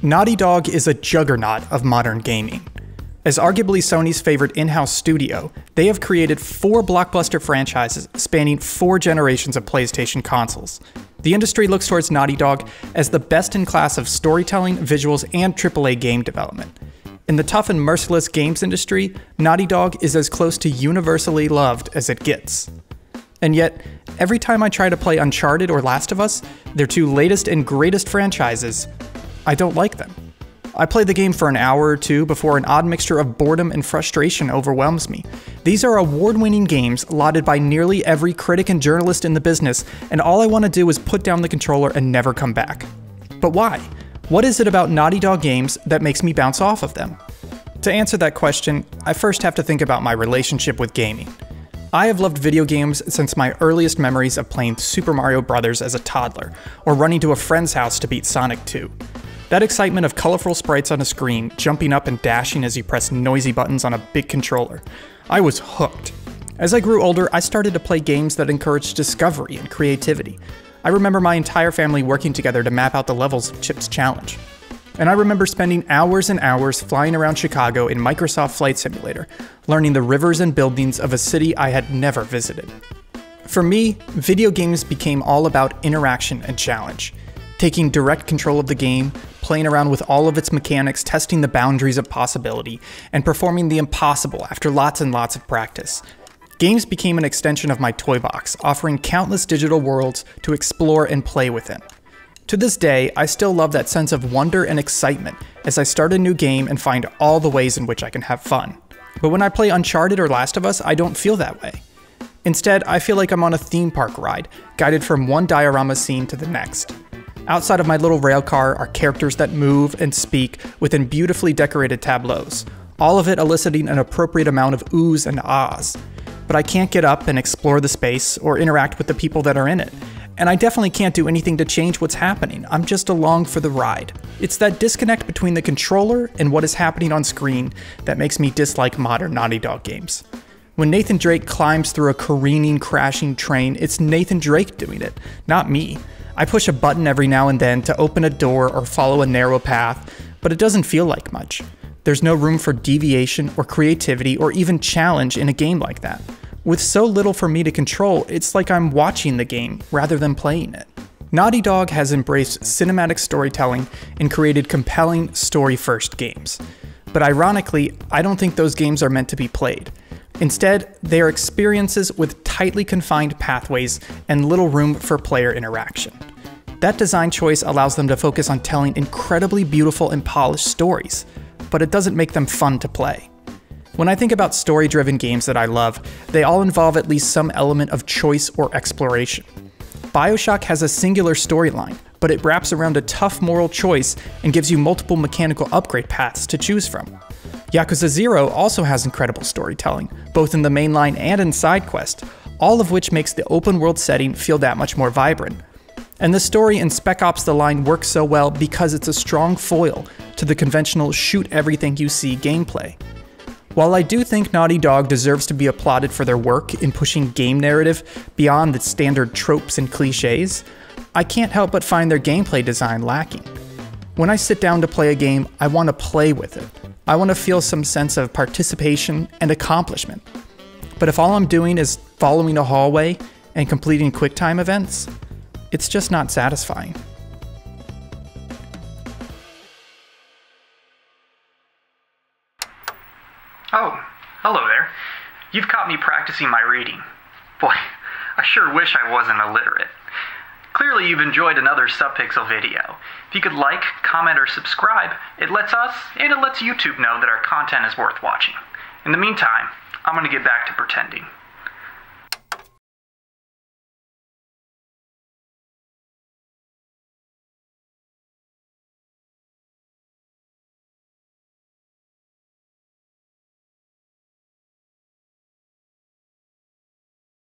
Naughty Dog is a juggernaut of modern gaming. As arguably Sony's favorite in house studio, they have created four blockbuster franchises spanning four generations of PlayStation consoles. The industry looks towards Naughty Dog as the best in class of storytelling, visuals, and AAA game development. In the tough and merciless games industry, Naughty Dog is as close to universally loved as it gets. And yet, every time I try to play Uncharted or Last of Us, their two latest and greatest franchises, I don't like them. I play the game for an hour or two before an odd mixture of boredom and frustration overwhelms me. These are award winning games lauded by nearly every critic and journalist in the business, and all I want to do is put down the controller and never come back. But why? What is it about Naughty Dog games that makes me bounce off of them? To answer that question, I first have to think about my relationship with gaming. I have loved video games since my earliest memories of playing Super Mario Bros. as a toddler, or running to a friend's house to beat Sonic 2. That excitement of colorful sprites on a screen, jumping up and dashing as you press noisy buttons on a big controller. I was hooked. As I grew older, I started to play games that encouraged discovery and creativity. I remember my entire family working together to map out the levels of Chip's Challenge. And I remember spending hours and hours flying around Chicago in Microsoft Flight Simulator, learning the rivers and buildings of a city I had never visited. For me, video games became all about interaction and challenge. Taking direct control of the game, playing around with all of its mechanics, testing the boundaries of possibility, and performing the impossible after lots and lots of practice. Games became an extension of my toy box, offering countless digital worlds to explore and play within. To this day, I still love that sense of wonder and excitement as I start a new game and find all the ways in which I can have fun. But when I play Uncharted or Last of Us, I don't feel that way. Instead, I feel like I'm on a theme park ride, guided from one diorama scene to the next. Outside of my little rail car are characters that move and speak within beautifully decorated tableaus, all of it eliciting an appropriate amount of oohs and ahs. But I can't get up and explore the space or interact with the people that are in it. And I definitely can't do anything to change what's happening. I'm just along for the ride. It's that disconnect between the controller and what is happening on screen that makes me dislike modern Naughty Dog games. When Nathan Drake climbs through a careening, crashing train, it's Nathan Drake doing it, not me. I push a button every now and then to open a door or follow a narrow path, but it doesn't feel like much. There's no room for deviation or creativity or even challenge in a game like that. With so little for me to control, it's like I'm watching the game rather than playing it. Naughty Dog has embraced cinematic storytelling and created compelling story first games. But ironically, I don't think those games are meant to be played. Instead, they are experiences with tightly confined pathways and little room for player interaction. That design choice allows them to focus on telling incredibly beautiful and polished stories, but it doesn't make them fun to play. When I think about story driven games that I love, they all involve at least some element of choice or exploration. Bioshock has a singular storyline, but it wraps around a tough moral choice and gives you multiple mechanical upgrade paths to choose from. Yakuza 0 also has incredible storytelling, both in the mainline and in side quest, all of which makes the open world setting feel that much more vibrant. And the story in Spec Ops The Line works so well because it's a strong foil to the conventional shoot everything you see gameplay. While I do think Naughty Dog deserves to be applauded for their work in pushing game narrative beyond the standard tropes and cliches, I can't help but find their gameplay design lacking. When I sit down to play a game, I want to play with it, I want to feel some sense of participation and accomplishment. But if all I'm doing is following a hallway and completing QuickTime events, it's just not satisfying. Oh, hello there. You've caught me practicing my reading. Boy, I sure wish I wasn't illiterate. Clearly, you've enjoyed another Subpixel video. If you could like, comment, or subscribe, it lets us and it lets YouTube know that our content is worth watching. In the meantime, I'm going to get back to pretending.